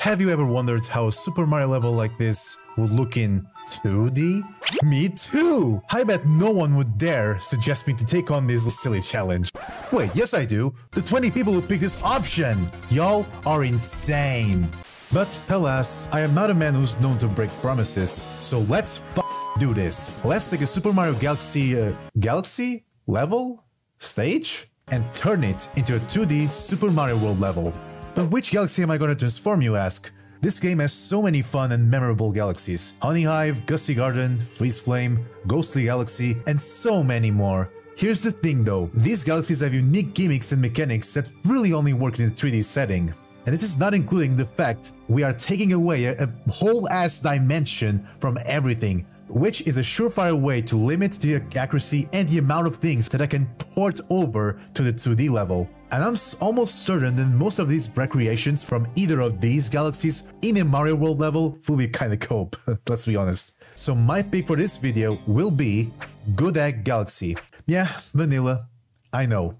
Have you ever wondered how a Super Mario level like this would look in 2D? Me too! I bet no one would dare suggest me to take on this silly challenge. Wait, yes I do. The 20 people who picked this option! Y'all are insane. But alas, I am not a man who's known to break promises, so let's do this. Let's take a Super Mario Galaxy, uh, Galaxy? Level? Stage? And turn it into a 2D Super Mario World level. But which galaxy am I gonna transform, you ask? This game has so many fun and memorable galaxies. Honey Hive, Gusty Garden, Freeze Flame, Ghostly Galaxy, and so many more. Here's the thing though, these galaxies have unique gimmicks and mechanics that really only work in a 3D setting. And this is not including the fact we are taking away a, a whole ass dimension from everything, which is a surefire way to limit the accuracy and the amount of things that I can port over to the 2D level. And I'm almost certain that most of these recreations from either of these galaxies in a Mario World level will be kinda cope, let's be honest. So my pick for this video will be Good Egg Galaxy. Yeah, vanilla, I know.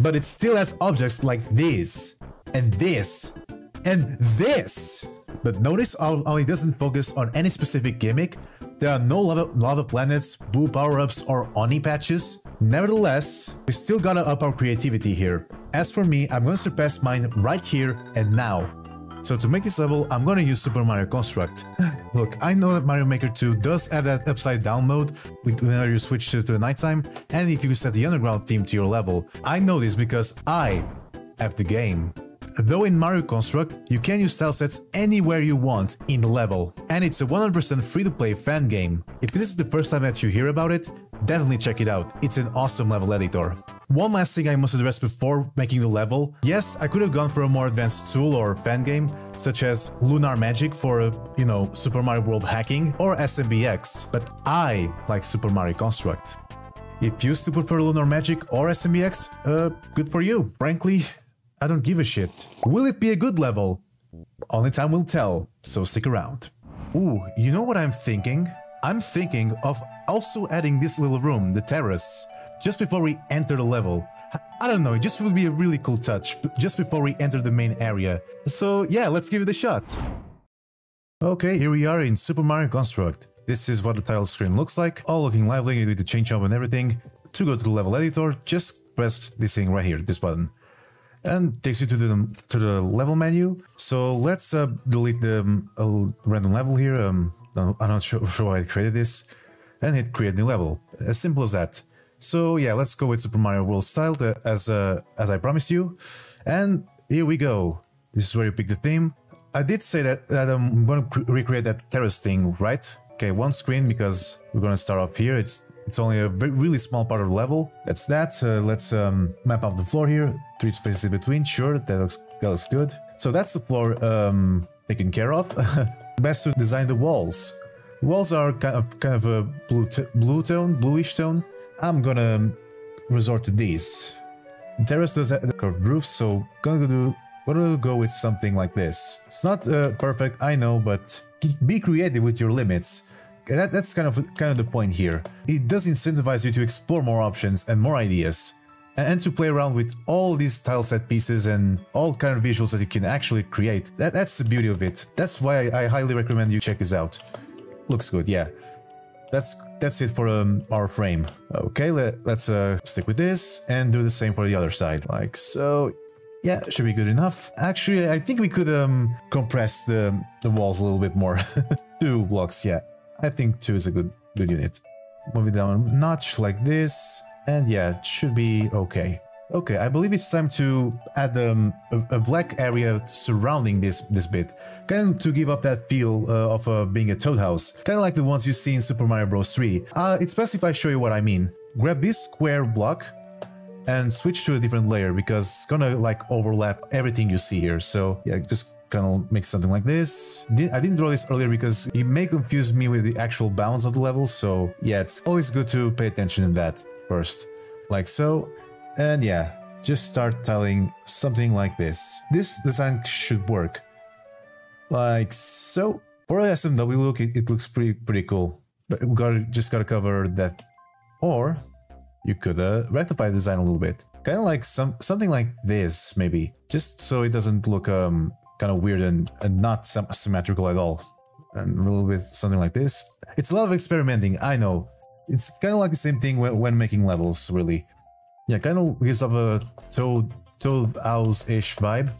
But it still has objects like this, and this, and this! But notice how, it doesn't focus on any specific gimmick, there are no lava, lava planets, boo power-ups or Oni patches. Nevertheless, we still gotta up our creativity here. As for me, I'm gonna surpass mine right here and now. So to make this level, I'm gonna use Super Mario Construct. Look, I know that Mario Maker 2 does have that upside down mode whenever you switch to, to nighttime, and if you set the underground theme to your level. I know this because I have the game. Though in Mario Construct, you can use tile sets anywhere you want in the level, and it's a 100% free-to-play fan game. If this is the first time that you hear about it, definitely check it out, it's an awesome level editor. One last thing I must address before making the level, yes, I could have gone for a more advanced tool or fan game, such as Lunar Magic for, you know, Super Mario World hacking, or SMBX, but I like Super Mario Construct. If you still prefer Lunar Magic or SMBX, uh, good for you. Frankly, I don't give a shit. Will it be a good level? Only time will tell, so stick around. Ooh, you know what I'm thinking? I'm thinking of also adding this little room, the terrace, just before we enter the level. I don't know, it just would be a really cool touch, just before we enter the main area. So yeah, let's give it a shot. Okay, here we are in Super Mario Construct. This is what the title screen looks like, all looking lively with the change jump and everything. To go to the level editor, just press this thing right here, this button and takes you to the to the level menu. So let's uh, delete the um, random level here. Um, I'm not sure, sure why I created this, and hit create new level. As simple as that. So yeah, let's go with Super Mario World style uh, as uh, as I promised you, and here we go. This is where you pick the theme. I did say that, that I'm going to recreate that terrace thing, right? Okay, one screen because we're going to start off here. It's it's only a really small part of the level. That's that. Uh, let's um, map out the floor here. Three spaces in between. Sure, that looks that looks good. So that's the floor um, taken care of. Best to design the walls. Walls are kind of kind of a blue blue tone, bluish tone. I'm gonna resort to these. The terrace does have curved roof, so gonna do gonna go with something like this. It's not uh, perfect, I know, but be creative with your limits. That, that's kind of kind of the point here. It does incentivize you to explore more options and more ideas, and, to play around with all these tile set pieces and all kind of visuals that you can actually create. That, that's the beauty of it. That's why I, I highly recommend you check this out. Looks good, yeah. That's that's it for um, our frame. Okay, let, let's uh, stick with this and do the same for the other side, like so. Yeah, should be good enough. Actually, I think we could um, compress the, the walls a little bit more. Two blocks, yeah. I think 2 is a good, good unit. Move it down a notch like this, and yeah, it should be okay. Okay, I believe it's time to add um, a, a, black area surrounding this this bit, kind of to give up that feel uh, of uh, being a Toad house, kind of like the ones you see in Super Mario Bros. 3. Uh, it's best if I show you what I mean. Grab this square block and switch to a different layer because it's gonna like overlap everything you see here. So yeah, just kind of make something like this. I didn't draw this earlier because it may confuse me with the actual bounds of the level, so yeah, it's always good to pay attention to that first. Like so, and yeah, just start tiling something like this. This design should work. Like so. For a SMW look, it, it looks pretty pretty cool. But we gotta just gotta cover that. Or you could uh, rectify the design a little bit. Kind of like some something like this, maybe. Just so it doesn't look um kind of weird and, and not symmetrical at all. And a little bit something like this. It's a lot of experimenting, I know. It's kind of like the same thing when, when making levels, really. Yeah, kind of gives off a Toad, Toad House-ish vibe.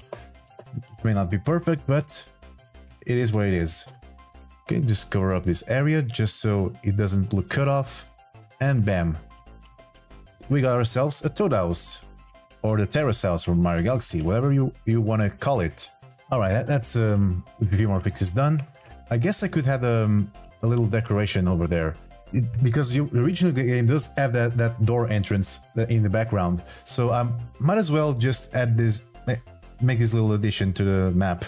It may not be perfect, but it is what it is. Okay, just cover up this area just so it doesn't look cut off. And bam. We got ourselves a Toad House. Or the Terrace House from Mario Galaxy, whatever you, you want to call it. Alright, that, that's um, a few more fixes done. I guess I could have um, a little decoration over there. Because the original game does have that, that door entrance in the background. So I um, might as well just add this, make this little addition to the map.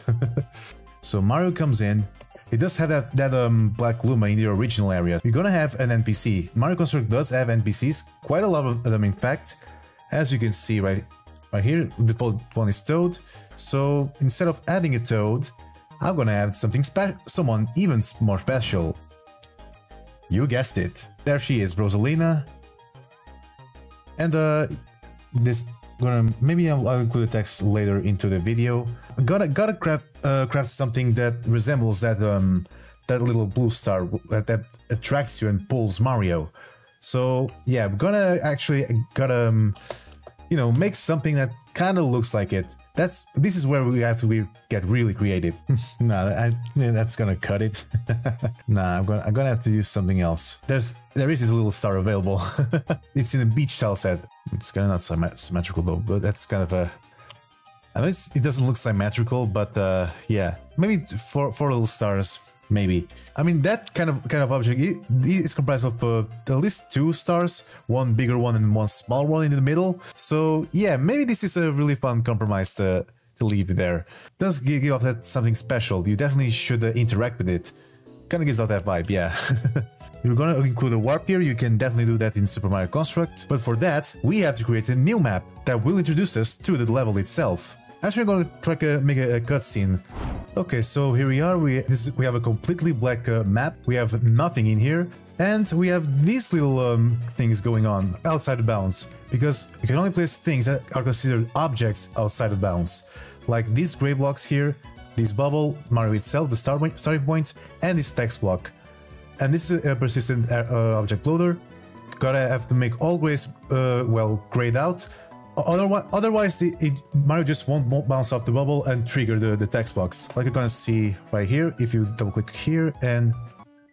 so Mario comes in, it does have that, that um, black Luma in the original area. You're gonna have an NPC. Mario Construct does have NPCs, quite a lot of them in fact. As you can see right, right here, the default one is Toad. So instead of adding a Toad, I'm gonna add something someone even more special. You guessed it. There she is, Rosalina. And uh, this gonna maybe I'll, I'll, include the text later into the video. Gotta gotta craft uh, craft something that resembles that um that little blue star that, that attracts you and pulls Mario. So yeah, I'm gonna actually gotta um, you know make something that kind of looks like it. That's this is where we have to be, get really creative. nah, I, that's gonna cut it. nah, I'm gonna I'm gonna have to use something else. There's there is this little star available. it's in a beach tile set. It's kind of not symmet symmetrical though, but that's kind of a. I know it doesn't look symmetrical, but uh, yeah, maybe four four little stars maybe. I mean, that kind of kind of object is comprised of uh, at least two stars, one bigger one and one small one in the middle. So yeah, maybe this is a really fun compromise to, to leave there. It does give off that something special. You definitely should uh, interact with it. Kind of gives off that vibe, yeah. You're gonna include a warp here, you can definitely do that in Super Mario Construct, but for that, we have to create a new map that will introduce us to the level itself. Actually, I'm gonna try to make a, a cutscene. Okay, so here we are. We this we have a completely black uh, map. We have nothing in here, and we have these little um, things going on outside the bounds because you can only place things that are considered objects outside of bounds, like these gray blocks here, this bubble, Mario itself, the start starting point, and this text block. And this is a persistent uh, object loader. Gotta have to make all grays uh, well grayed out Otherwise, otherwise it, it, Mario just won't bounce off the bubble and trigger the, the text box. Like you're gonna see right here, if you double click here and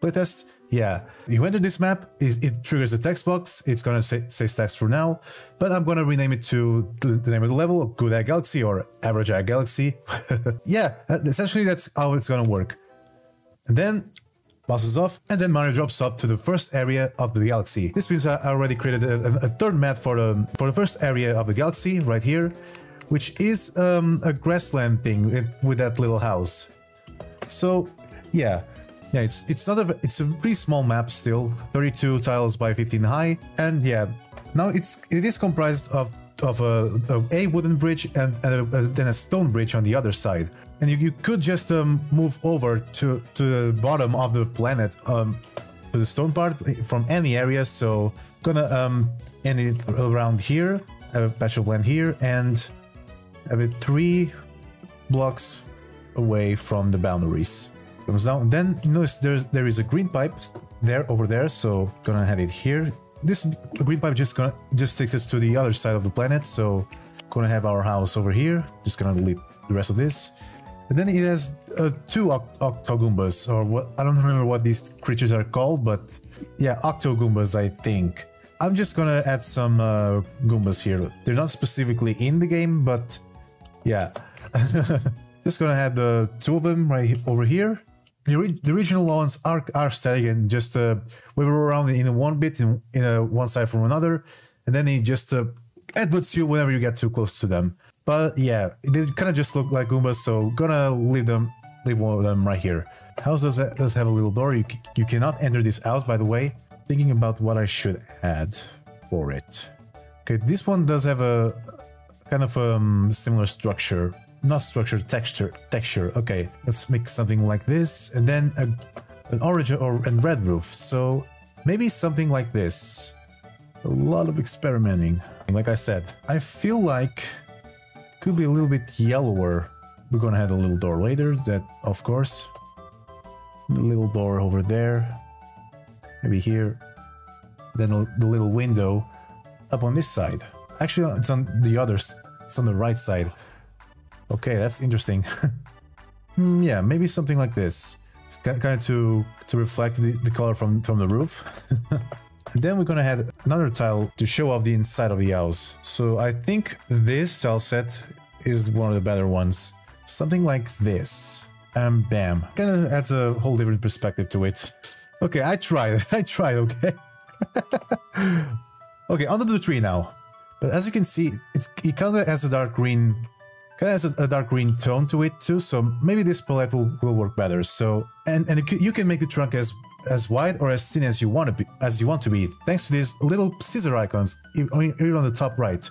playtest, yeah. You enter this map, it, it, triggers the text box, it's gonna say, say text for now, but I'm gonna rename it to the, the name of the level, Good Egg Galaxy or Average Egg Galaxy. yeah, uh, essentially that's how it's gonna work. And then bounces off, and then Mario drops off to the first area of the galaxy. This means I already created a, a, third map for the, for the first area of the galaxy, right here, which is um, a grassland thing with that little house. So, yeah. Yeah, it's it's not a it's a pretty small map still, 32 tiles by 15 high, and yeah, now it's it is comprised of of a, a wooden bridge and, and a, then a stone bridge on the other side. And you, you could just um, move over to, to the bottom of the planet um, to the stone part from any area. So gonna um, end it around here have a special blend here and have it three blocks away from the boundaries. Comes down. Then notice there's there is a green pipe there over there. So gonna have it here this green pipe just gonna just takes us to the other side of the planet so gonna have our house over here just gonna delete the rest of this and then it has uh, two Octogoombas, or what I don't remember what these creatures are called, but yeah, Octogoombas, I think. I'm just gonna add some uh, Goombas here. They're not specifically in the game, but yeah. just gonna add the two of them right over here. The, the original ones are, are static and just uh, wiggle around in one bit in, in a, one side from another, and then it just uh, headbutts you whenever you get too close to them. But yeah, they kind of just look like Goombas, so gonna leave them, leave one of them right here. House does, does have a little door. You, you cannot enter this house, by the way. Thinking about what I should add for it. Okay, this one does have a kind of um, similar structure. Not structure, texture. Texture. Okay, let's make something like this, and then a, an orange or and red roof. So maybe something like this. A lot of experimenting. Like I said, I feel like could be a little bit yellower We're gonna have a little door later, that of course. The little door over there. Maybe here. Then the little window up on this side. Actually, it's on the other, it's on the right side. Okay, that's interesting. mm, yeah, maybe something like this. It's kind of to, to reflect the, the color from, from the roof. And then we're gonna have another tile to show off the inside of the house. So I think this tile set is one of the better ones. Something like this. And bam. Kinda adds a whole different perspective to it. Okay, I tried. I tried, okay? okay, under the tree now. But as you can see, it's, it kinda has a dark green of has a, a, dark green tone to it too, so maybe this palette will, will work better. So, and, and it, you can make the trunk as as wide or as thin as you want to be, as you want to be, thanks to these little scissor icons here on the top right.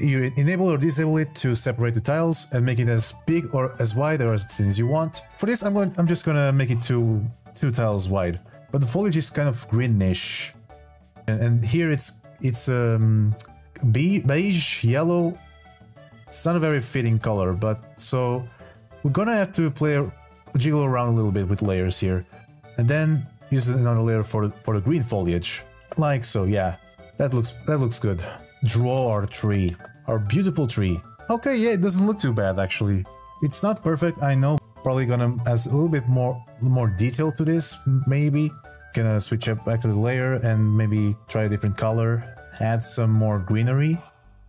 You enable or disable it to separate the tiles and make it as big or as wide or as thin as you want. For this, I'm going, I'm just gonna make it two two tiles wide. But the foliage is kind of greenish, and, and here it's it's um beige yellow. It's not a very fitting color, but so we're gonna have to play jiggle around a little bit with layers here. And then use another layer for for the green foliage. Like so, yeah. That looks that looks good. Draw our tree. Our beautiful tree. Okay, yeah, it doesn't look too bad actually. It's not perfect, I know. Probably gonna add a little bit more more detail to this, maybe. Gonna switch up back to the layer and maybe try a different color. Add some more greenery.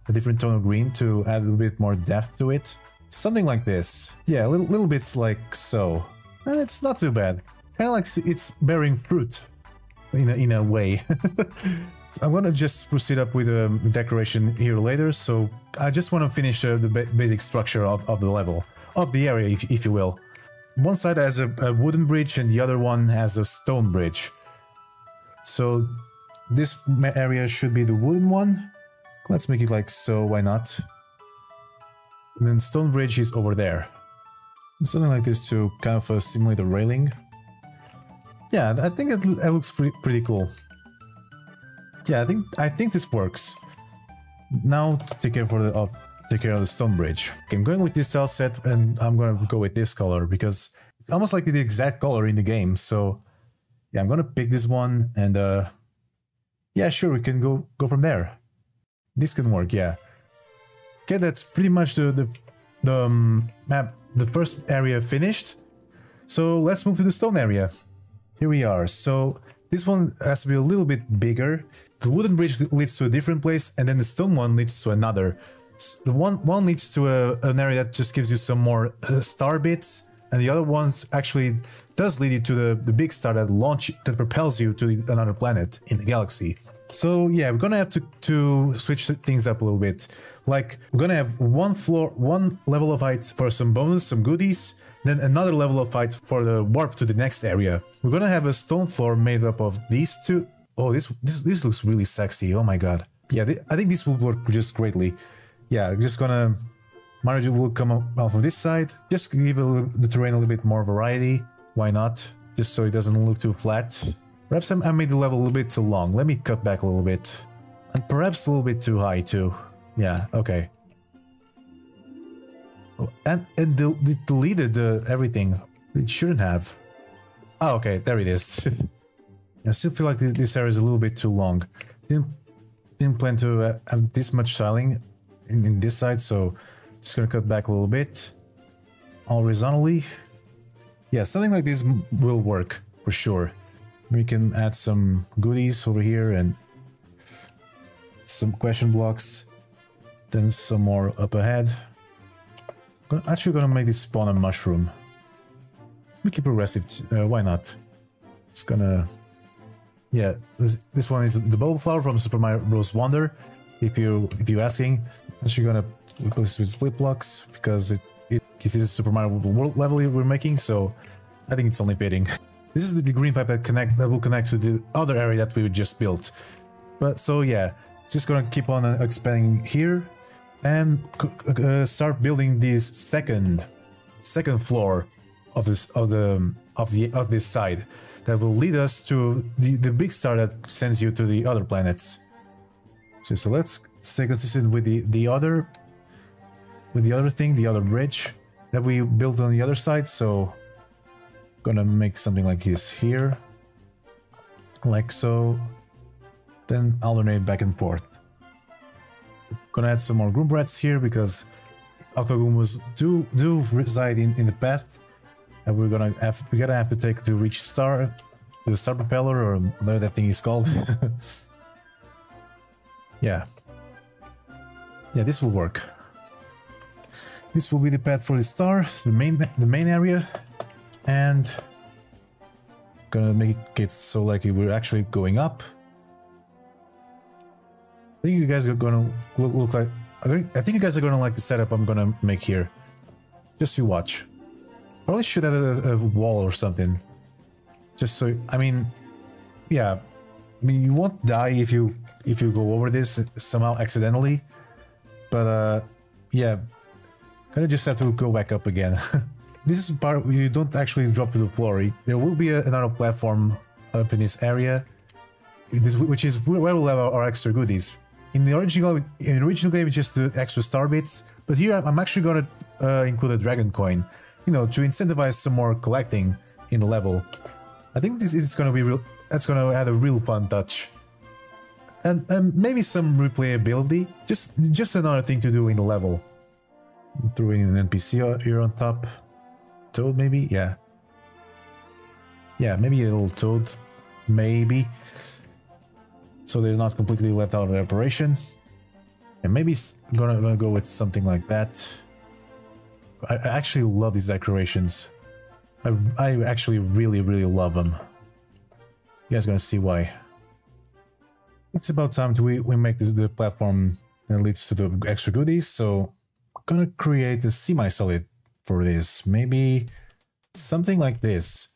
A different tone of green to add a little bit more depth to it. Something like this. Yeah, a little, little bits like so. And it's not too bad kind of like it's bearing fruit in a, in a way. so I'm gonna just proceed up with a decoration here later, so I just want to finish uh, the ba basic structure of, of the level, of the area if, if you will. One side has a, a wooden bridge and the other one has a stone bridge. So this area should be the wooden one. Let's make it like so, why not? And then stone bridge is over there. Something like this to kind of uh, simulate the railing. Yeah, I think it, it looks pretty, pretty cool. Yeah, I think I think this works. Now take care for the of take care of the stone bridge. Okay, I'm going with this tile set and I'm gonna go with this color because it's almost like the exact color in the game. So yeah, I'm gonna pick this one and uh yeah, sure, we can go go from there. This can work, yeah. Okay, that's pretty much the the, the um, map, the first area finished. So let's move to the stone area. Here we are. So this one has to be a little bit bigger. The wooden bridge leads to a different place and then the stone one leads to another. So the one, one leads to a, an area that just gives you some more uh, star bits and the other ones actually does lead you to the, the big star that launch that propels you to another planet in the galaxy. So yeah, we're gonna have to, to switch things up a little bit. Like, we're gonna have one floor, one level of height for some bonus, some goodies, then another level of height for the warp to the next area. We're gonna have a stone floor made up of these two. Oh, this this this looks really sexy. Oh my god. Yeah, I think this will work just greatly. Yeah, just gonna Mario will come out from this side. Just give little, the terrain a little bit more variety. Why not? Just so it doesn't look too flat. Perhaps I made the level a little bit too long. Let me cut back a little bit. And perhaps a little bit too high too. Yeah, okay. And, and it deleted uh, everything. It shouldn't have. Oh, okay, there it is. I still feel like this area is a little bit too long. Didn't, didn't plan to uh, have this much styling in, in this side, so just gonna cut back a little bit. Horizontally. Yeah, something like this will work, for sure. We can add some goodies over here and some question blocks. Then some more up ahead actually gonna make this spawn a mushroom. Make it progressive, uh, why not? It's gonna... Yeah, this, this one is the bubble flower from Super Mario Bros. Wonder. If you if you're asking, I'm actually gonna replace it with flip blocks because it, it this is Super Mario World level we're making, so I think it's only fitting. This is the green pipe that connect that will connect to the other area that we just built. But so yeah, just gonna keep on uh, expanding here and uh, start building this second second floor of this of the of the of this side that will lead us to the the big star that sends you to the other planets. So, so let's stay consistent with the the other with the other thing, the other bridge. that we built on the other side, so gonna make something like this here, like so, then alternate back and forth. Gonna add some more Goombrats here because Octogoombas do do reside in, in the path and we're gonna have we gotta have to take to reach star the star propeller or whatever that thing is called. yeah. Yeah, this will work. This will be the path for the star, the main the main area, and gonna make it so like we're actually going up. I think you guys are gonna look, look like I think you guys are gonna like the setup I'm gonna make here. Just you watch. Probably should add a, a wall or something. Just so I mean, yeah. I mean, you won't die if you if you go over this somehow accidentally, but uh, yeah, of just have to go back up again. this is part you don't actually drop to the floor. There will be a, another platform up in this area, which is where we'll have our, our extra goodies. In the original in the original game, it's just the extra star bits, but here I'm actually gonna uh, include a dragon coin, you know, to incentivize some more collecting in the level. I think this is gonna be real. That's gonna add a real fun touch, and, and maybe some replayability. Just just another thing to do in the level. Throw in an NPC here on top. Toad, maybe? Yeah. Yeah, maybe a little toad. Maybe. So they're not completely left out of the operation. And maybe I'm gonna, gonna go with something like that. I, I actually love these decorations. I, I actually really, really love them. You guys gonna see why. It's about time to we, we make this the platform that leads to the extra goodies, so gonna create a semi-solid for this. Maybe something like this.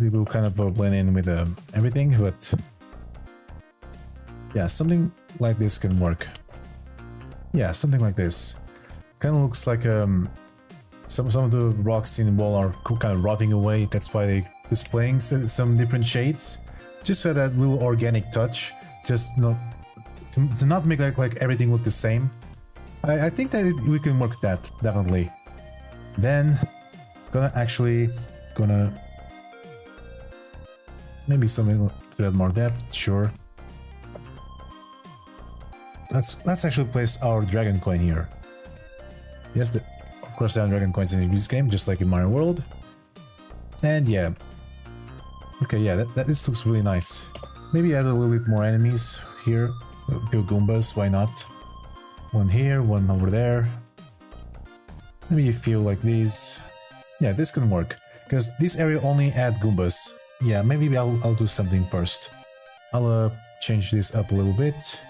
We will kind of uh, blend in with uh, everything, but yeah, something like this can work. Yeah, something like this. Kind of looks like um, some some of the rocks in the wall are kind of rotting away. That's why they displaying some different shades, just for that little organic touch. Just not to, to not make like like everything look the same. I, I think that it, we can work that, definitely. Then, gonna actually, gonna... Maybe something to add more depth, sure. Let's, let's actually place our dragon coin here. Yes, the, of course there are dragon coins in this game, just like in Mario World. And yeah. Okay, yeah, that, that this looks really nice. Maybe add a little bit more enemies here. Few Goombas, why not? One here, one over there. Maybe a few like these. Yeah, this can work. Because this area only add Goombas. Yeah, maybe I'll, I'll do something first. I'll uh, change this up a little bit.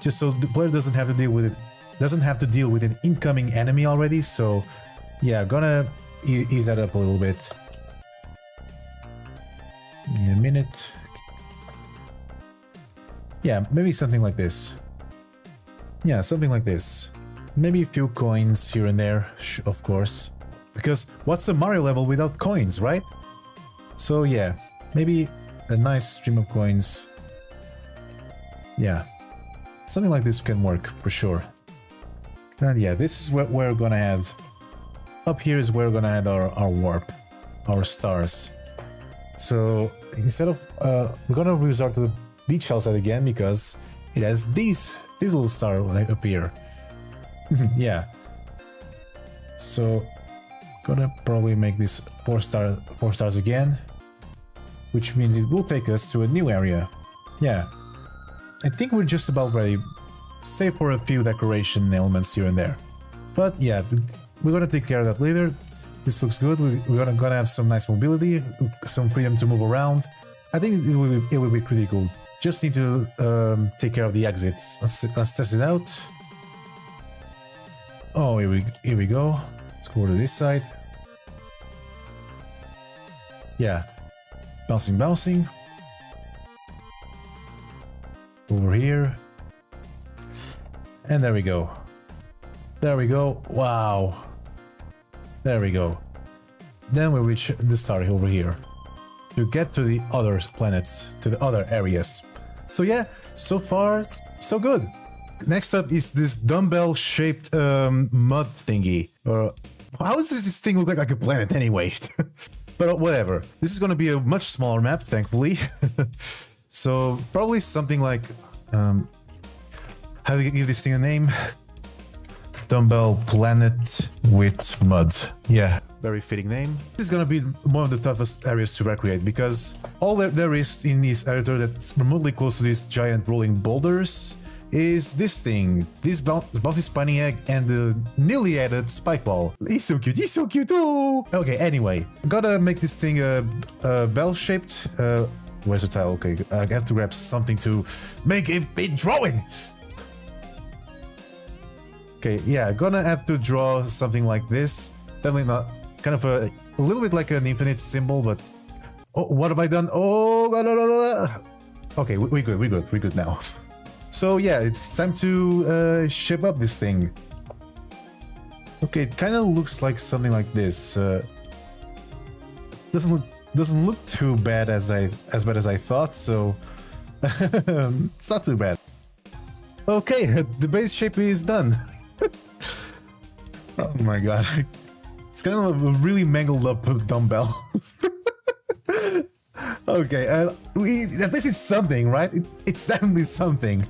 Just so the player doesn't have to deal with it. Doesn't have to deal with an incoming enemy already, so... Yeah, gonna e ease that up a little bit. In a minute. Yeah, maybe something like this. Yeah, something like this. Maybe a few coins here and there, of course. Because what's the Mario level without coins, right? So yeah, maybe a nice stream of coins. Yeah, something like this can work for sure. And yeah, this is what we're gonna add. Up here is where we're gonna add our, our warp, our stars. So instead of, uh, we're gonna resort to the beach set again because it has these this little star will appear. yeah. So, gonna probably make this four star four stars again, which means it will take us to a new area. Yeah. I think we're just about ready, save for a few decoration elements here and there. But yeah, we're gonna take care of that later. This looks good. We, are gonna, gonna have some nice mobility, some freedom to move around. I think it will be, it will be pretty cool. Just need to um, take care of the exits. Let's, let's test it out. Oh, here we, here we go. Let's go to this side. Yeah. Bouncing, bouncing. Over here. And there we go. There we go. Wow. There we go. Then we reach the star over here to get to the other planets, to the other areas. So yeah, so far, so good. Next up is this dumbbell-shaped um, mud thingy. Uh, how does this thing look like, like a planet anyway? but whatever. This is going to be a much smaller map, thankfully. so probably something like... Um, how do you give this thing a name? Dumbbell Planet with Mud. Yeah, very fitting name. This is gonna be one of the toughest areas to recreate because all that there is in this editor that's remotely close to these giant rolling boulders is this thing, this bouncy spiny egg and the newly added spike ball. He's so cute, he's so cute, oh! Okay, anyway, gotta make this thing a uh, uh, bell-shaped, uh, where's the tile? Okay, I have to grab something to make it be drawing! Okay, yeah, gonna have to draw something like this. Definitely not, kind of a, a little bit like an infinite symbol, but... Oh, what have I done? Oh. Okay, we, we good, we're good, we're good now. So yeah, it's time to uh, ship up this thing. Okay, it kind of looks like something like this. Uh, doesn't look doesn't look too bad as I as bad as I thought. So it's not too bad. Okay, the base shape is done. oh my god, it's kind of a really mangled up dumbbell. Okay, uh, we, at least it's something, right? It, it's definitely something.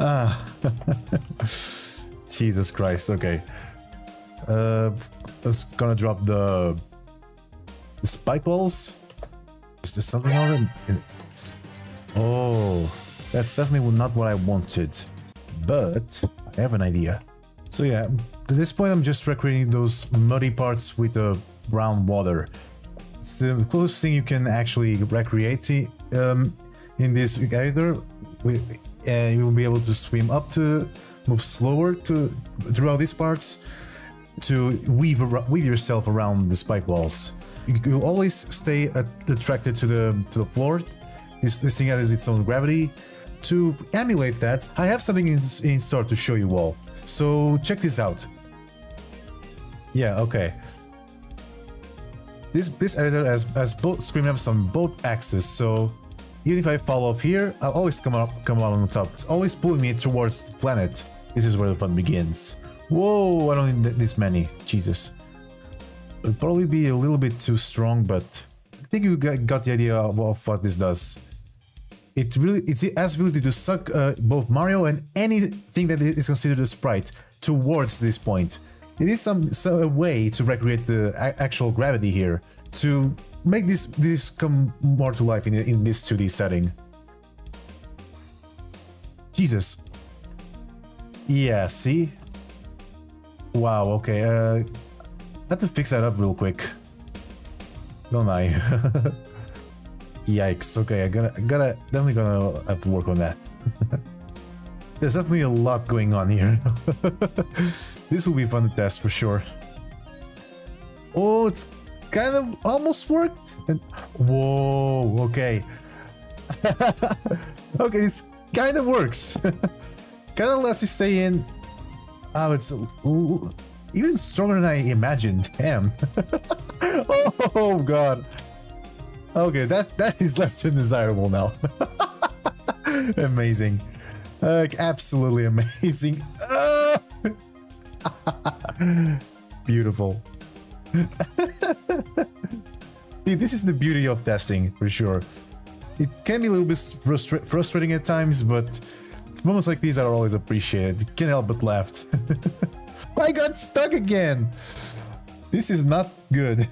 Ah. Jesus Christ, okay. Uh, let's gonna drop the, the spike balls. Is there something on it? Oh, that's definitely not what I wanted. But I have an idea. So yeah, at this point I'm just recreating those muddy parts with the brown water. It's the closest thing you can actually recreate um, in this editor. And you will be able to swim up to move slower to throughout these parts to weave weave yourself around the spike walls. You will always stay attracted to the to the floor. This, this thing has its own gravity. To emulate that, I have something in, in store to show you all. So check this out. Yeah, okay. This this editor has, has both screen maps on both axes, so even if I fall off here, I'll always come up come out on the top. It's always pulling me towards the planet. This is where the fun begins. Whoa, I don't need this many. Jesus. It'll probably be a little bit too strong, but I think you got the idea of what this does. It really it has ability to suck uh, both Mario and anything that is considered a sprite towards this point. It is some, some a way to recreate the actual gravity here to make this this come more to life in in this 2D setting. Jesus. Yeah, see? Wow, okay, uh... I have to fix that up real quick. Don't I? Yikes, okay, I gotta, gotta, definitely gonna have to work on that. There's definitely a lot going on here. This will be fun to test for sure. Oh, it's kind of almost worked. And, whoa, okay. okay, this kind of works. kind of lets you stay in. Oh, it's even stronger than I imagined. Damn. oh, God. Okay, that, that is less than desirable now. amazing. Uh, absolutely amazing. Beautiful. See, this is the beauty of testing, for sure. It can be a little bit frustra frustrating at times, but moments like these are always appreciated. Can't help but laugh. I got stuck again! This is not good.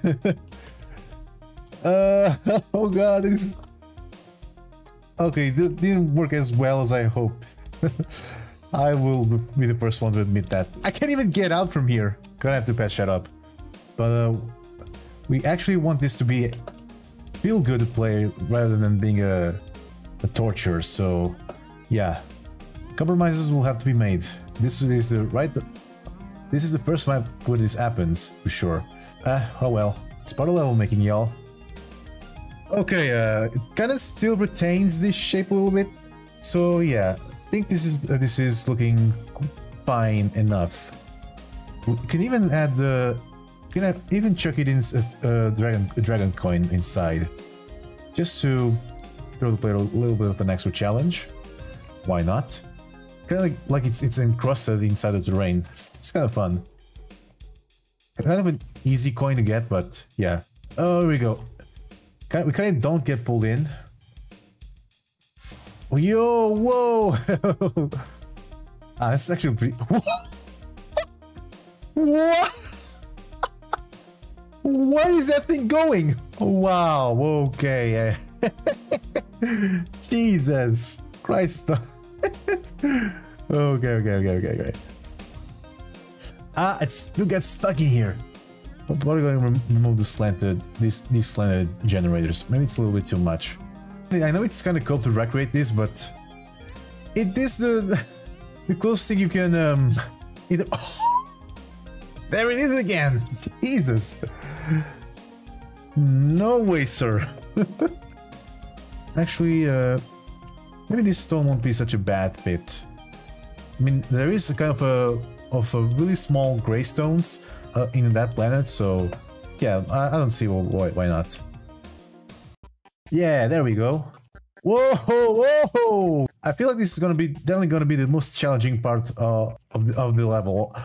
Uh, oh god, this... Okay, this didn't work as well as I hoped. I will be the first one to admit that. I can't even get out from here. Gonna have to patch that up. But uh, we actually want this to be feel good to play rather than being a, a torture. So yeah, compromises will have to be made. This is the right. This is the first map where this happens for sure. Ah, oh well. It's part of level making, y'all. Okay, uh, it kind of still retains this shape a little bit. So yeah, I think this is uh, this is looking fine enough. We can even add the uh, can have, even chuck it in a, a dragon a dragon coin inside, just to throw the player a little bit of an extra challenge. Why not? kind of like, like it's it's encrusted inside the terrain. It's, it's kind of fun. Kind of an easy coin to get, but yeah. Oh, here we go. We kind of don't get pulled in. Yo, whoa! ah, this is actually pretty. what? Where is that thing going? Wow, okay. Jesus Christ. okay, okay, okay, okay, okay. Ah, it still gets stuck in here. But are going to remove the slanted, these, these slanted generators? Maybe it's a little bit too much. I know it's kind of cool to recreate this, but it is the the closest thing you can um. It, oh, there it is again. Jesus. No way, sir. Actually, uh, maybe this stone won't be such a bad fit. I mean, there is a kind of a of a really small gray stones uh, in that planet, so yeah, I, I don't see why, why not. Yeah, there we go. Whoa, whoa! I feel like this is gonna be definitely gonna be the most challenging part uh, of the of the level.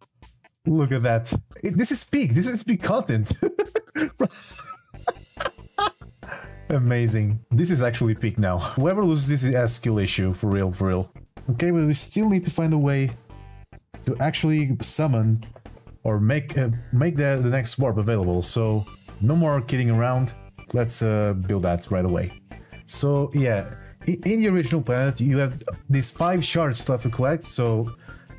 Look at that! It, this is peak. This is peak content. Amazing. This is actually peak now. Whoever loses this is a skill issue, for real, for real. Okay, but we still need to find a way to actually summon or make uh, make the, the next warp available. So no more kidding around. Let's uh, build that right away. So yeah, in the original planet you have these five shards left to collect. So,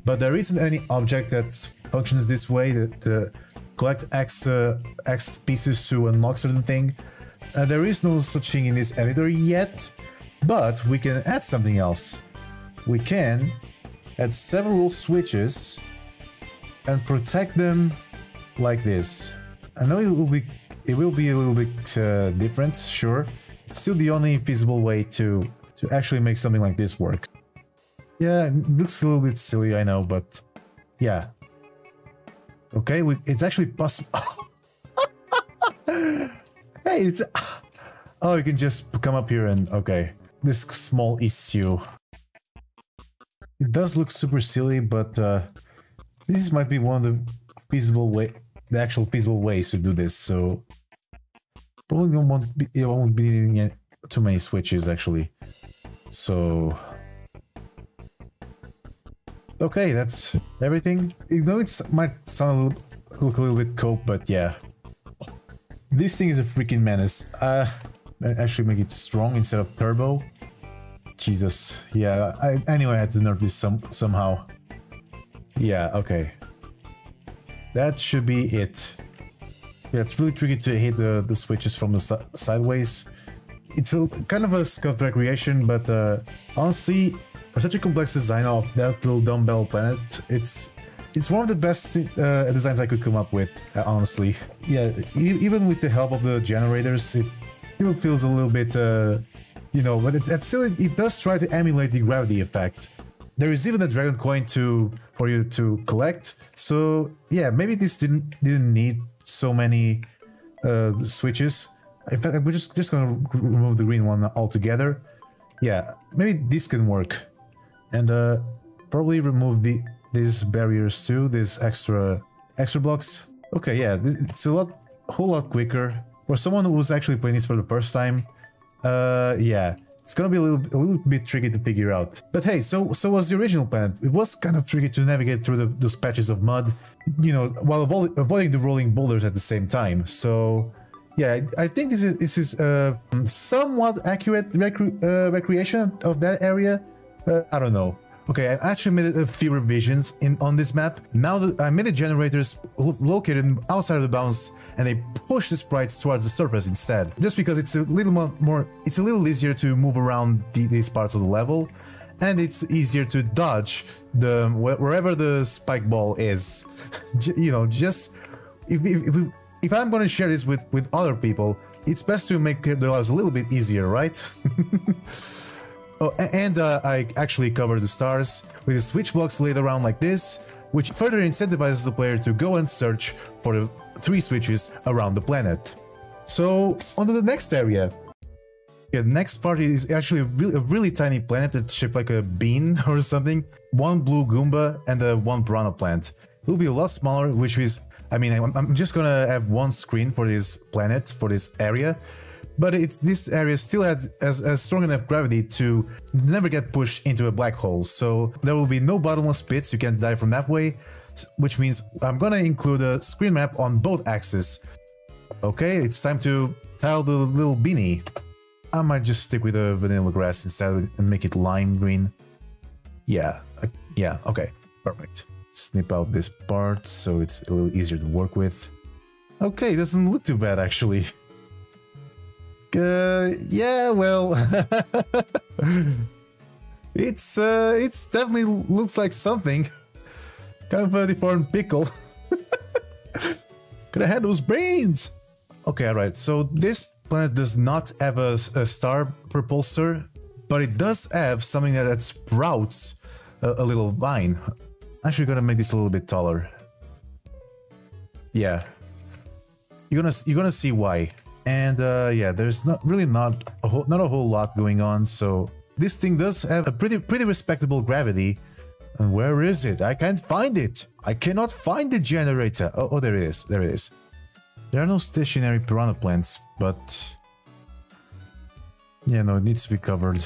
but there isn't any object that functions this way that uh, collect X uh, X pieces to unlock certain thing. Uh, there is no such thing in this editor yet, but we can add something else. We can add several switches and protect them like this. I know it will be it will be a little bit uh, different, sure. It's still the only feasible way to to actually make something like this work. Yeah, it looks a little bit silly, I know, but yeah. Okay, we, it's actually possible. hey, it's oh, you can just come up here and okay, this small issue. It does look super silly, but uh, this might be one of the feasible way, the actual feasible ways to do this. So probably don't want be, I won't be needing too many switches actually. So okay, that's everything. You know, it might sound a little, look a little bit cope, but yeah, this thing is a freaking menace. Uh, actually make it strong instead of turbo. Jesus, yeah. I anyway I had to nerf this some somehow. Yeah, okay. That should be it. Yeah, it's really tricky to hit the, the switches from the si sideways. It's a kind of a scout recreation, but uh, honestly, for such a complex design of that little dumbbell planet, it's it's one of the best uh, designs I could come up with, uh, honestly. Yeah, e even with the help of the generators, it still feels a little bit, uh, you know, but it, it still it, it does try to emulate the gravity effect. There is even a dragon coin to for you to collect. So yeah, maybe this didn't didn't need so many uh, switches. In fact, we're just just gonna remove the green one altogether. Yeah, maybe this can work, and uh, probably remove the these barriers too. These extra extra blocks. Okay, yeah, it's a lot, whole lot quicker for someone who's actually playing this for the first time. Uh, yeah, it's gonna be a little, a little bit tricky to figure out. But hey, so so was the original plan. It was kind of tricky to navigate through the, those patches of mud, you know, while avo avoiding the rolling boulders at the same time. So yeah, I think this is this is uh, somewhat accurate uh, recreation of that area. Uh, I don't know. Okay, I actually made a few revisions in on this map. Now that I made the generators located outside of the bounds and they push the sprites towards the surface instead. Just because it's a little more, it's a little easier to move around the, these parts of the level and it's easier to dodge the wherever the spike ball is. you know, just if, if, if, I'm going to share this with, with other people, it's best to make their lives a little bit easier, right? Oh, and uh, I actually covered the stars with the switch blocks laid around like this, which further incentivizes the player to go and search for the three switches around the planet. So, on to the next area. Yeah, the next part is actually a really, a really tiny planet that's shaped like a bean or something. One blue Goomba and uh, one piranha plant. It will be a lot smaller, which is, I mean, I'm, just gonna have one screen for this planet, for this area. But it, this area still has, has, has strong enough gravity to never get pushed into a black hole. So there will be no bottomless pits, you can't die from that way. Which means I'm gonna include a screen wrap on both axes. Okay, it's time to tile the little beanie. I might just stick with the vanilla grass instead and make it lime green. Yeah, uh, yeah, okay, perfect. Snip out this part so it's a little easier to work with. Okay, doesn't look too bad actually. Uh, yeah, well, it's uh, it's definitely looks like something. kind of a deformed pickle. Could I have those brains. Okay, alright, so this planet does not have a, a, star propulsor, but it does have something that, that sprouts a, a little vine. Actually, gonna make this a little bit taller. Yeah, you're gonna you're gonna see why. And uh, yeah, there's not really not a whole not a whole lot going on. So this thing does have a pretty pretty respectable gravity. Where is it? I can't find it. I cannot find the generator. Oh, oh there it is. There it is. There are no stationary piranha plants, but... Yeah, no, it needs to be covered.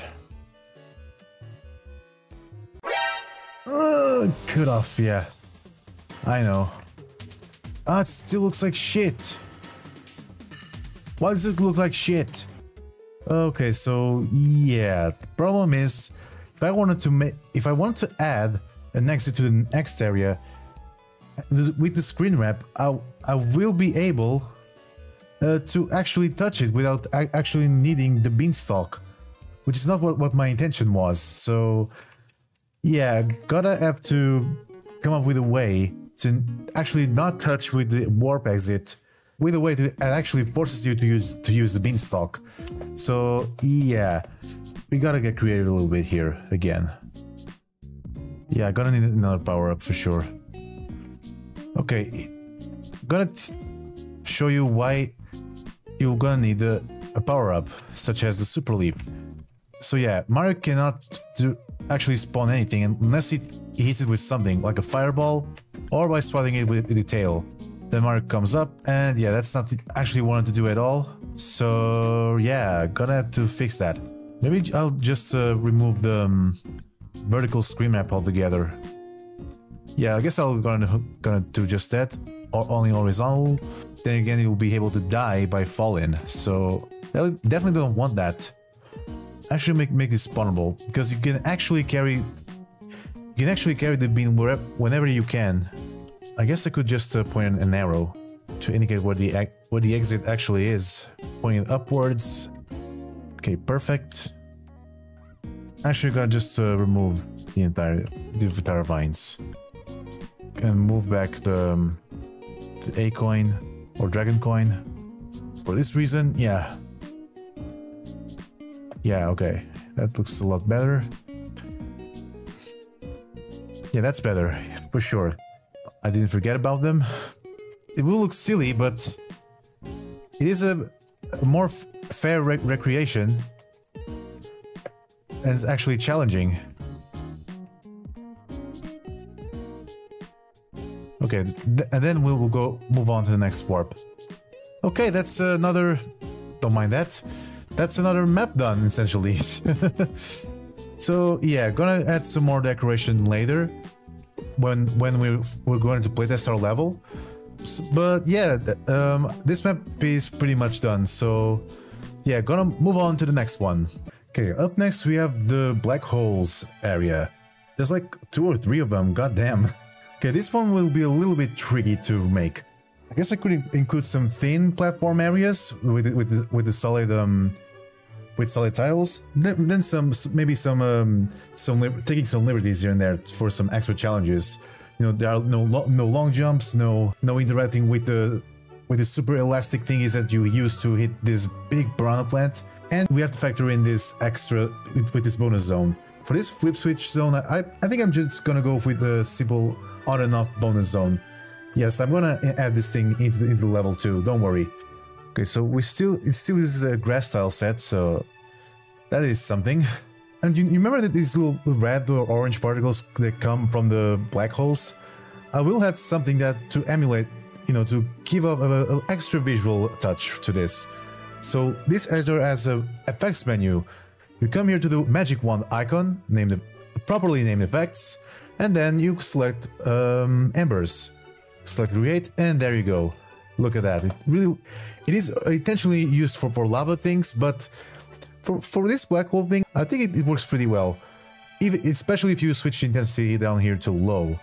Uh, cut off, yeah. I know. Ah, it still looks like shit. Why does it look like shit? Okay, so yeah, problem is I wanted to make if I want to add an exit to the next area with the screen wrap, I I will be able uh, to actually touch it without actually needing the beanstalk, which is not what, what my intention was. So yeah, gotta have to come up with a way to actually not touch with the warp exit with a way to actually forces you to use to use the beanstalk. So yeah, we gotta get creative a little bit here again. Yeah, gonna need another power up for sure. Okay, gonna show you why you're gonna need a, a power up, such as the super leap. So yeah, Mario cannot do actually spawn anything unless he, he hits it with something like a fireball or by swatting it with the tail. Then Mario comes up and yeah, that's not actually wanted to do at all. So yeah, gonna have to fix that. Maybe I'll just uh, remove the um, vertical screen wrap altogether. Yeah, I guess I'm gonna, gonna do just that, or only horizontal. Then again, you'll be able to die by falling, so I definitely don't want that. Actually make, make this spawnable, because you can actually carry... You can actually carry the bean wherever, whenever you can. I guess I could just uh, point an arrow to indicate where the where the exit actually is. Pointing upwards. Okay, perfect. Actually, gonna just uh, remove the entire the entire vines and move back the, um, the A coin or dragon coin. For this reason, yeah. Yeah, okay. That looks a lot better. Yeah, that's better, for sure. I didn't forget about them. It will look silly, but it is a, a more fair rec recreation and it's actually challenging. Okay, th and then we will go move on to the next warp. Okay, that's another... Don't mind that. That's another map done, essentially. so, yeah, gonna add some more decoration later when when we're we're going to playtest our level. So, but yeah, um, this map is pretty much done. So yeah, gonna move on to the next one. Okay, up next we have the black holes area. There's like two or three of them, goddamn. Okay, this one will be a little bit tricky to make. I guess I could include some thin platform areas with with with the solid um with solid tiles. Then, then some maybe some um, some taking some liberties here and there for some extra challenges. You know, there are no lo no long jumps, no no interacting with the with the super elastic thingies that you use to hit this big piranha plant. And we have to factor in this extra with this bonus zone. For this flip switch zone, I, I think I'm just gonna go with the simple on and off bonus zone. Yes, I'm gonna add this thing into the, into the level too, don't worry. Okay, so we still it still uses a grass style set, so That is something. And you, you remember that these little red or orange particles that come from the black holes? I will have something that to emulate, you know, to give up an extra visual touch to this. So this editor has a effects menu. You come here to the magic wand icon, name the properly named effects, and then you select um, embers. Select create, and there you go. Look at that. It really, it is intentionally used for, for lava things, but for, for this black hole thing, I think it, it works pretty well. Even, especially if you switch intensity down here to low.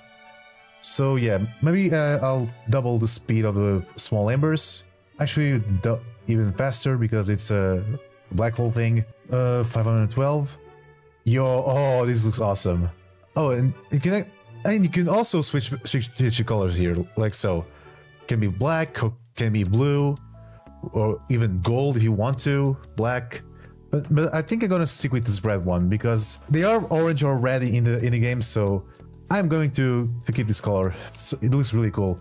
So yeah, maybe uh, I'll double the speed of the small embers. Actually, even faster because it's a black hole thing. Uh, 512. Yo, oh, this looks awesome. Oh, and you can, and you can also switch switch, colors here, like so. Can be black, can be blue, or even gold if you want to. Black, but, but I think I'm gonna stick with this red one because they are orange already in the in the game, so I'm going to, to keep this color. So it looks really cool.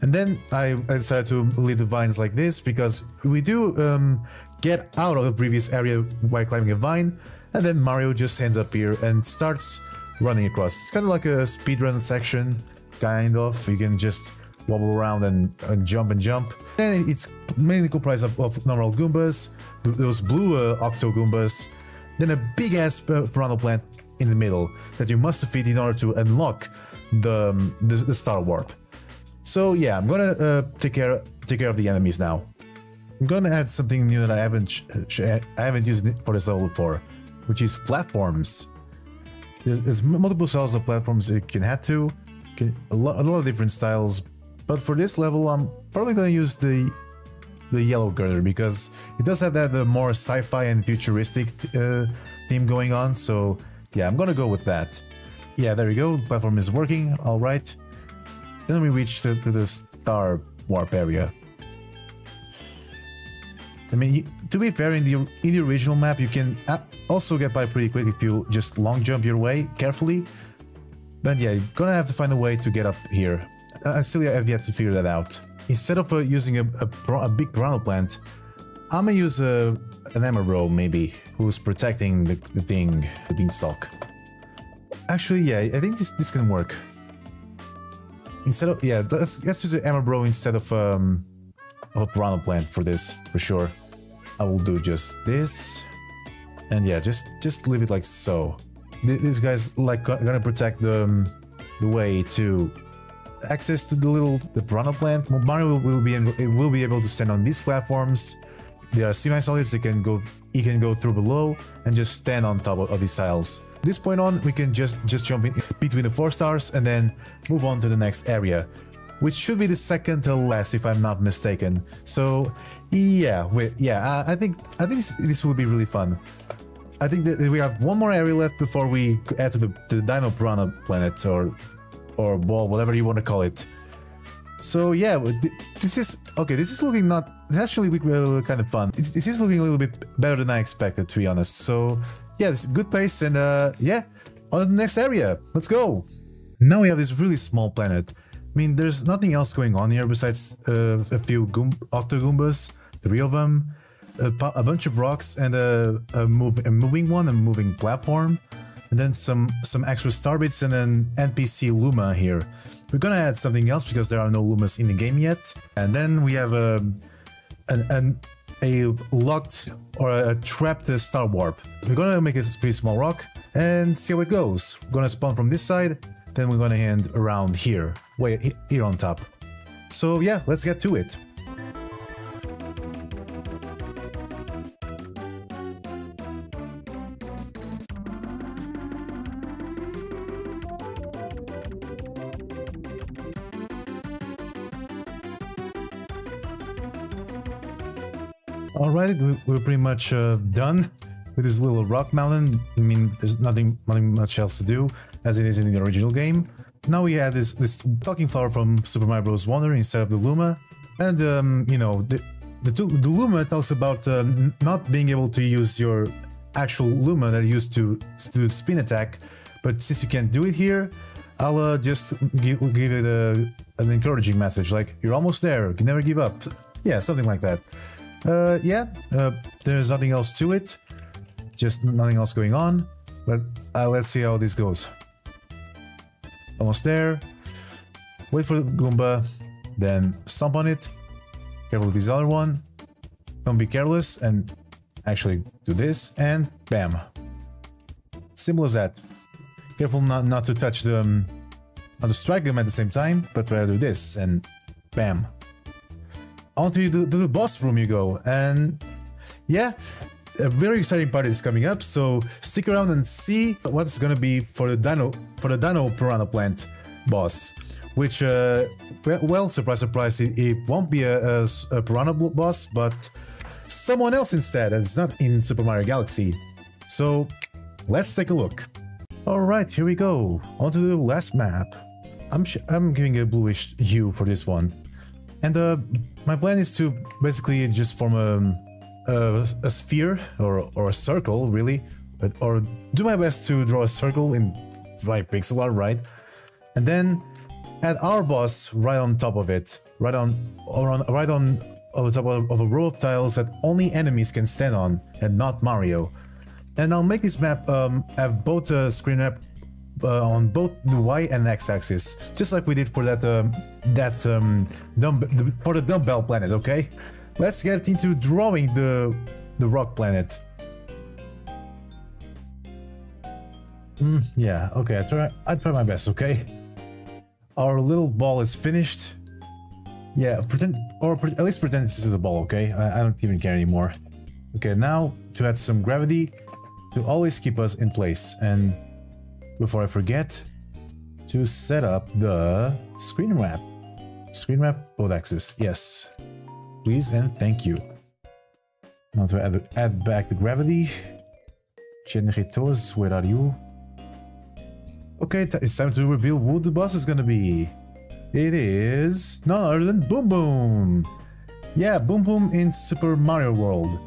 And then I, decided to leave the vines like this because we do um, get out of the previous area by climbing a vine and then Mario just ends up here and starts running across. It's kind of like a speedrun section, kind of. You can just wobble around and, and jump and jump. And it's mainly comprised of, of normal Goombas, those blue uh, Octo Goombas, then a big ass piranha plant in the middle that you must defeat in order to unlock the, um, the, the Star Warp. So yeah, I'm gonna uh, take care take care of the enemies now. I'm gonna add something new that I haven't I haven't used for this level before, which is platforms. There's multiple styles of platforms it can have to, can, a, lot, a lot of different styles, but for this level I'm probably gonna use the the yellow girder because it does have that uh, more sci-fi and futuristic uh, theme going on. So yeah, I'm gonna go with that. Yeah, there we go. Platform is working. All right. Then we reach to, to the star warp area. I mean, to be fair, in the in the original map, you can also get by pretty quick if you just long jump your way carefully. But yeah, you're gonna have to find a way to get up here. I still have yet to figure that out. Instead of uh, using a, a, a, big piranha plant, I'm gonna use a, an Amabro maybe, who's protecting the, the thing, the beanstalk. Actually, yeah, I think this, this can work. Instead of, yeah, let's, let's use an Amabro instead of, um, of a piranha plant for this, for sure. I will do just this. And yeah, just just leave it like so. This guys like gonna protect the, um, the way to access to the little the piranha plant. Mario will, will be able, will be able to stand on these platforms. They are semi-solids. They can go. He can go through below and just stand on top of, of these tiles. This point on, we can just just jump in between the four stars and then move on to the next area, which should be the second to last, if I'm not mistaken. So, yeah, yeah, I, I think I think this, this will be really fun. I think that we have one more area left before we add to the, to the Dino Piranha planet or or ball, whatever you want to call it. So yeah, this is okay. This is looking not. Actually looking kind of fun. This is looking a little bit better than I expected, to be honest. So yeah, this good pace and uh, yeah, on the next area. Let's go. Now we have this really small planet. I mean, there's nothing else going on here besides uh, a few Goom Octogoombas, three of them, a, a bunch of rocks, and a, a, move, a moving one, a moving platform and then some some extra star bits and an NPC Luma here. We're gonna add something else because there are no Lumas in the game yet. And then we have a an, an a locked or a trapped star warp. We're gonna make a pretty small rock and see how it goes. We're gonna spawn from this side, then we're gonna end around here, way here on top. So yeah, let's get to it. We're pretty much uh, done with this little rock mountain. I mean, there's nothing, nothing much else to do, as it is in the original game. Now we add this, this talking flower from Super Mario Bros. Wonder instead of the Luma. And, um, you know, the, the, the Luma talks about uh, not being able to use your actual Luma that used to do spin attack, but since you can't do it here, I'll uh, just give, give it a, an encouraging message, like, you're almost there, you can never give up. Yeah, something like that. Uh, yeah, uh, there's nothing else to it. just nothing else going on. But uh, let's see how this goes. Almost there. Wait for the Goomba, then stomp on it. Careful with this other one. Don't be careless and actually do this and bam. Simple as that. Careful not, not to touch the... Um, not to strike them at the same time, but rather do this and bam. Onto the, the boss room you go and yeah, a very exciting part is coming up, so stick around and see what's gonna be for the Dino for the Dino Piranha Plant boss. Which, uh, well, surprise, surprise, it, it won't be a, a, a, Piranha boss, but someone else instead, and it's not in Super Mario Galaxy. So, let's take a look. Alright, here we go, onto the last map. I'm, I'm giving a bluish hue for this one. And uh, my plan is to basically just form a a, a sphere or, or a circle, really, but, or do my best to draw a circle in like pixel art, right? And then add our boss right on top of it, right on, or on, right on over top of, of a row of tiles that only enemies can stand on, and not Mario. And I'll make this map um, have both a screen wrap uh, on both the Y and X axis, just like we did for that um, that um, dumb for the dumbbell planet. Okay, Let's get into drawing the the rock planet. Mm, yeah, okay, I try I try my best, okay? Our little ball is finished. Yeah, pretend or pre at least pretend this is a ball, okay? I, I don't even care anymore. Okay, now to add some gravity to always keep us in place. And before I forget, to set up the screen wrap. Screen wrap both axes, yes please and thank you. Now to add, add back the gravity. Generators, where are you? Okay, it's time to reveal who the boss is gonna be. It is none other than Boom Boom. Yeah, Boom Boom in Super Mario World.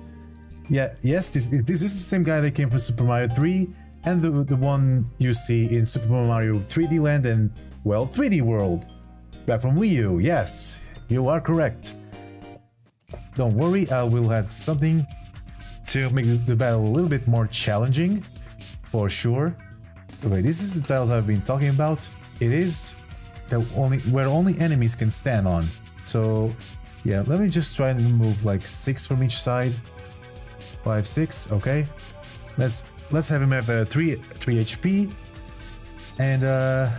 Yeah, yes, this, this is the same guy that came from Super Mario 3 and the, the one you see in Super Mario 3D Land and, well, 3D World. Back from Wii U, yes, you are correct. Don't worry, I will add something to make the battle a little bit more challenging, for sure. Okay, this is the tiles I've been talking about. It is the only where only enemies can stand on. So yeah, let me just try and move like six from each side. Five, six, okay. Let's let's have him have a three three HP. And uh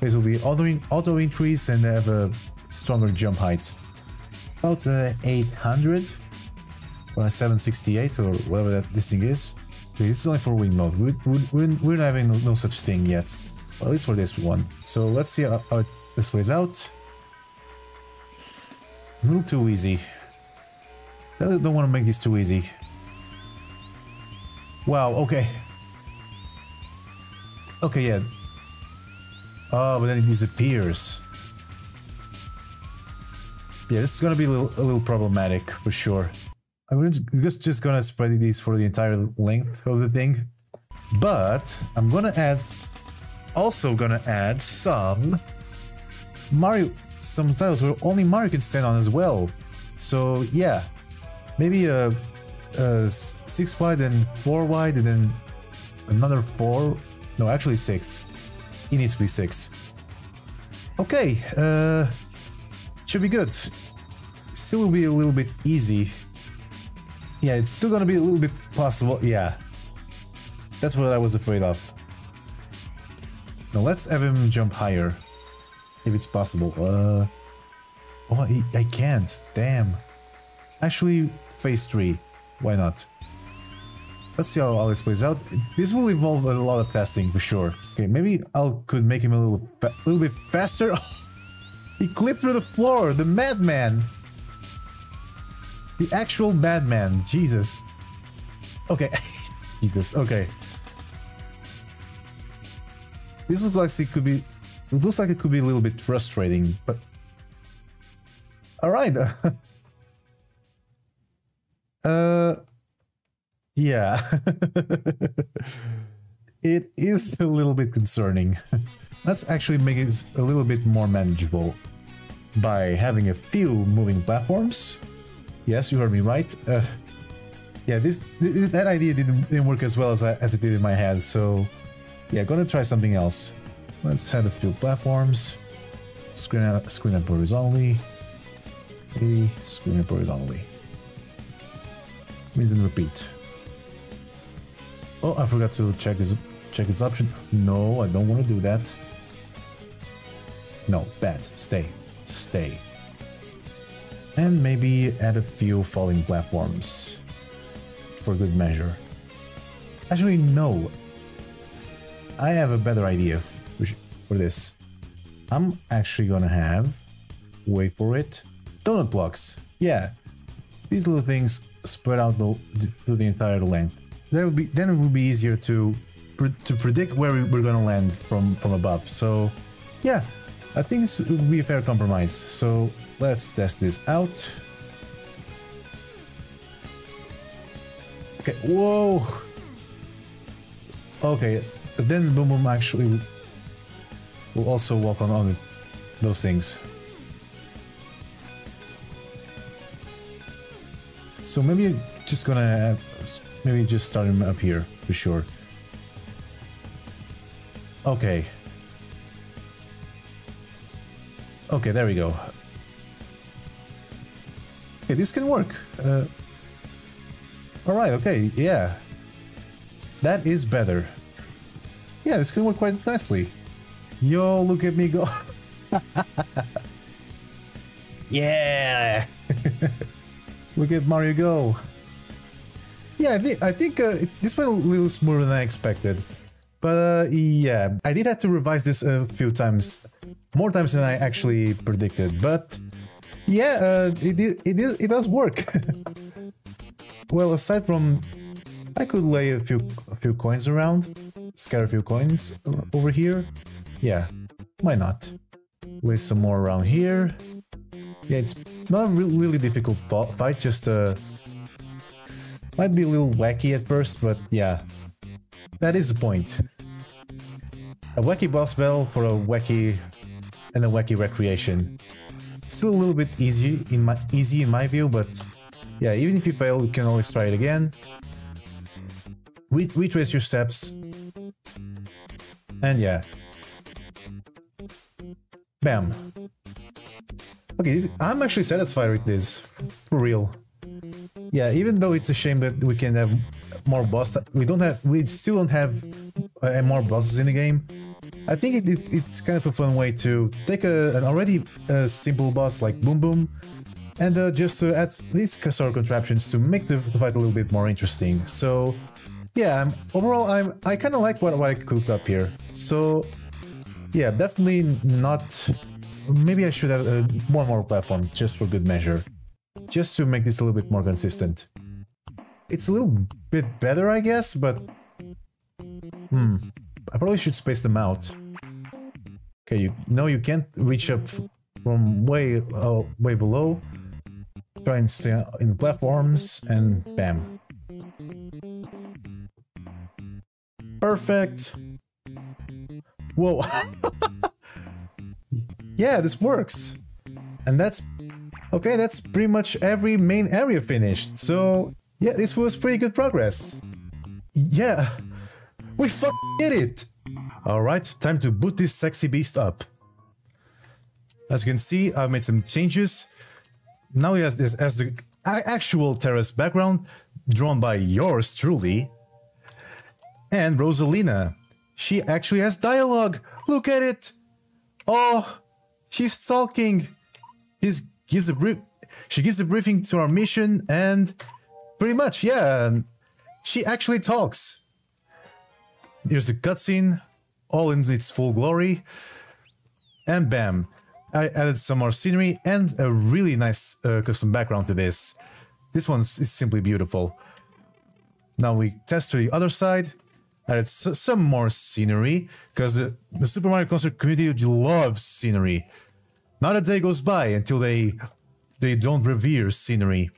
this will be auto auto increase and have a stronger jump height about uh, 800 or 768 or whatever that this thing is. Okay, this is only for wing mode. We, we, we're, not having no, no, such thing yet, well, at least for this one. So let's see how, how this plays out. A little too easy. I don't want to make this too easy. Wow, okay. Okay, yeah. Oh, but then it disappears. Yeah, this is gonna be a little, a little problematic for sure. I'm just, just gonna spread these for the entire length of the thing. But I'm gonna add, also gonna add some Mario, some tiles where only Mario can stand on as well. So yeah, maybe a, a six wide and four wide and then another four. No, actually six. It needs to be six. Okay, uh, should be good. Still will be a little bit easy. Yeah, it's still gonna be a little bit possible. Yeah. That's what I was afraid of. Now let's have him jump higher. If it's possible. Uh, oh, I, I can't. Damn. Actually, phase 3. Why not? Let's see how all this plays out. This will involve a lot of testing for sure. Okay, maybe I could make him a little, a little bit faster. He clipped through the floor, the madman. The actual madman, Jesus. Okay, Jesus, okay. This looks like it could be, it looks like it could be a little bit frustrating, but... Alright. uh... Yeah. it is a little bit concerning. Let's actually make it a little bit more manageable by having a few moving platforms. Yes, you heard me right. Uh, yeah, this, this that idea didn't, didn't work as well as, I, as it did in my head, so yeah, gonna try something else. Let's add a few platforms. Screen out, screen up horizontally. Screen up horizontally. Rinse and repeat. Oh, I forgot to check this check this option. No, I don't want to do that. No, bad. Stay. Stay. And maybe add a few falling platforms for good measure. Actually, no. I have a better idea for this. I'm actually gonna have, wait for it, donut blocks. Yeah, these little things spread out the, through the entire length. Then, be, then it would be easier to to predict where we're gonna land from from above. So, yeah, I think this would be a fair compromise. So let's test this out. Okay, whoa! Okay, then Boom Boom actually will also walk on, on those things. So maybe just gonna maybe just start him up here for sure. Okay. Okay, there we go. Okay, this can work. Uh, Alright, okay, yeah. That is better. Yeah, this can work quite nicely. Yo, look at me go. yeah! Look at Mario go. Yeah, I think, I think uh, this went a little smoother than I expected. But uh, yeah, I did have to revise this a few times. More times than I actually predicted. But yeah, uh, it, it, it, it does work. well, aside from... I could lay a few, a few coins around scatter a few coins over here. Yeah, why not? Lay some more around here. Yeah, it's not a really, really difficult fight, just uh, might be a little wacky at first, but yeah, that is the point. A wacky boss battle for a wacky and a wacky recreation. Still a little bit easy in my easy in my view, but yeah, even if you fail, you can always try it again. Re retrace your steps, and yeah. Bam. Okay, I'm actually satisfied with this. For real. Yeah, even though it's a shame that we can have more bosses, We don't have... We still don't have uh, more bosses in the game. I think it, it, it's kind of a fun way to take a, an already uh, simple boss like Boom Boom and uh, just to add these sort contraptions to make the, fight a little bit more interesting. So yeah, um, overall, I'm I kind of like what, what I cooked up here. So, yeah, definitely not. Maybe I should have uh, one more platform just for good measure, just to make this a little bit more consistent. It's a little bit better, I guess, but hmm, I probably should space them out. Okay, you know you can't reach up from way uh, way below. Try and stay in the platforms, and bam. Perfect. Whoa. yeah, this works. And that's... Okay, that's pretty much every main area finished. So, yeah, this was pretty good progress. Yeah, we f did it! Alright, time to boot this sexy beast up. As you can see, I've made some changes. Now he has this as the actual terrace background, drawn by yours truly. And Rosalina. She actually has dialogue. Look at it. Oh, she's talking. Gives a brief. She gives a briefing to our mission, and pretty much, yeah, she actually talks. Here's the cutscene, all in its full glory, and bam, I added some more scenery and a really nice uh, custom background to this. This one is simply beautiful. Now we test to the other side, added some more scenery, because the, the, Super Mario Construct community loves scenery. Not a day goes by until they they don't revere scenery.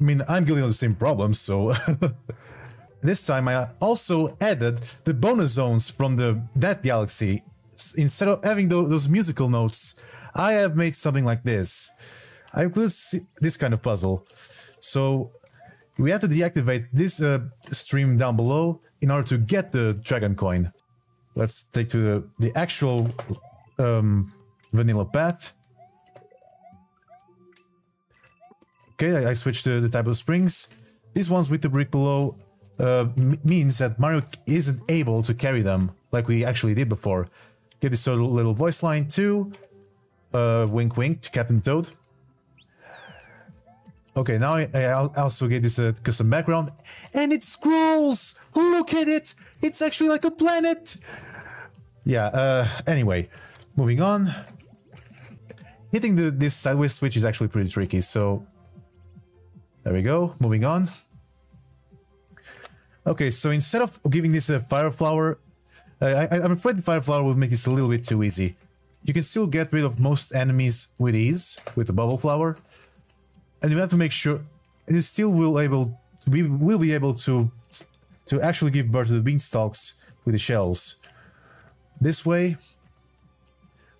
I mean, I'm guilty of the same problem, so... this time I also added the bonus zones from the that galaxy. Instead of having those musical notes, I have made something like this. I include this kind of puzzle. So we have to deactivate this uh, stream down below in order to get the dragon coin. Let's take to the, the actual um, vanilla path. Okay, I, I switched to the type of springs. These ones with the brick below uh, means that Mario isn't able to carry them like we actually did before. Get this sort of little voice line too. Uh, wink wink to Captain Toad. Okay, now I, I also get this uh, custom background, and it scrolls! Look at it! It's actually like a planet! Yeah, uh, anyway, moving on. Hitting the, this sideways switch is actually pretty tricky, so... There we go, moving on. Okay, so instead of giving this a fire flower, uh, I, I'm afraid the fire flower will make this a little bit too easy. You can still get rid of most enemies with ease with the bubble flower, and you have to make sure you still will able we will be able to to actually give birth to the beanstalks with the shells. This way,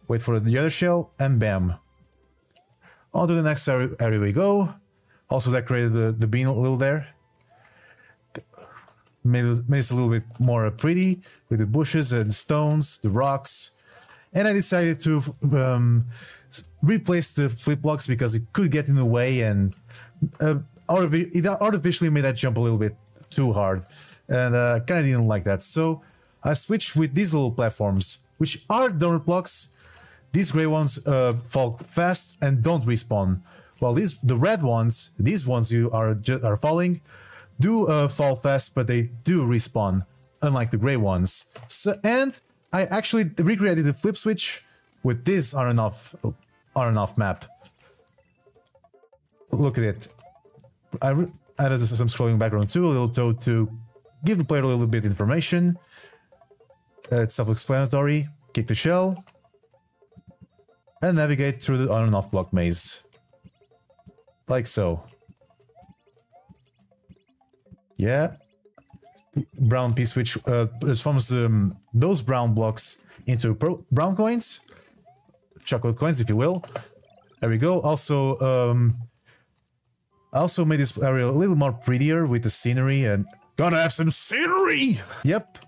wait for the other shell, and bam. On to the next area, we go. Also decorated the, the bean a little there. Made it, made it a little bit more pretty with the bushes and stones, the rocks. And I decided to um, replace the flip blocks because it could get in the way and uh, it artificially made that jump a little bit too hard. And uh, kind of didn't like that. So I switched with these little platforms, which are donut blocks. These gray ones uh, fall fast and don't respawn. While these, the red ones, these ones you are are falling, do uh, fall fast, but they do respawn, unlike the gray ones. So and I actually recreated the flip switch with this on and off on and off map. Look at it. I added some scrolling background too, a little toad to give the player a little bit of information. Uh, it's self-explanatory. Kick the shell. And navigate through the on and off block maze. Like so. Yeah. Brown piece which uh, transforms um, those brown blocks into brown coins. Chocolate coins, if you will. There we go. Also, um, I also made this area a little more prettier with the scenery and Gonna have some scenery! Yep.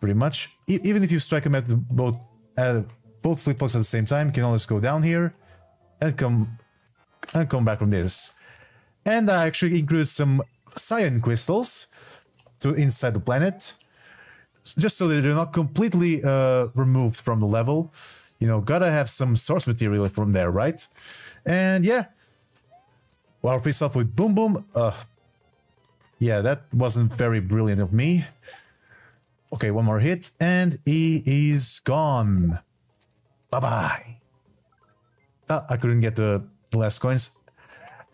Pretty much. E even if you strike them at the both, uh, both flip at the same time, you can always go down here and come and come back from this. And I actually included some cyan crystals to inside the planet, just so that they're not completely uh, removed from the level. You know, gotta have some source material from there, right? And yeah, Wow, face off with Boom Boom. Uh, yeah, that wasn't very brilliant of me. Okay, one more hit, and he is gone. Bye-bye. Ah, I couldn't get the last coins.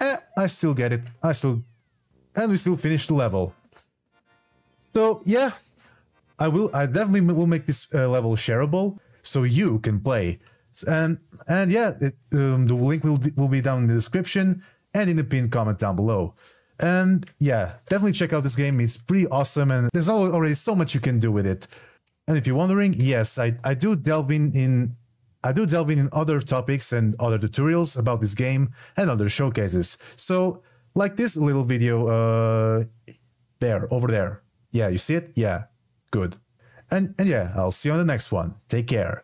Eh, I still get it. I still... And we still finish the level. So, yeah. I will. I definitely will make this uh, level shareable, so you can play. And and yeah, it, um, the link will will be down in the description and in the pinned comment down below. And yeah, definitely check out this game. It's pretty awesome and there's already so much you can do with it. And if you're wondering, yes, I, I do delve in, in I do delve in, other topics and other tutorials about this game and other showcases. So like this little video uh, there, over there. Yeah, you see it? Yeah, good. And, and yeah, I'll see you on the next one. Take care.